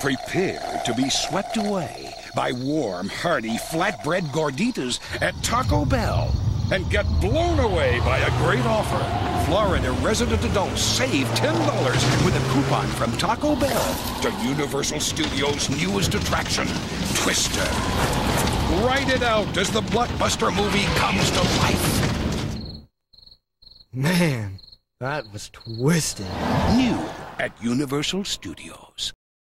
Prepare to be swept away by warm, hearty flatbread gorditas at Taco Bell and get blown away by a great offer. Florida resident adults save $10 with a coupon from Taco Bell to Universal Studios' newest attraction, Twister. Ride it out as the blockbuster movie comes to life. Man, that was twisted. New at Universal Studios.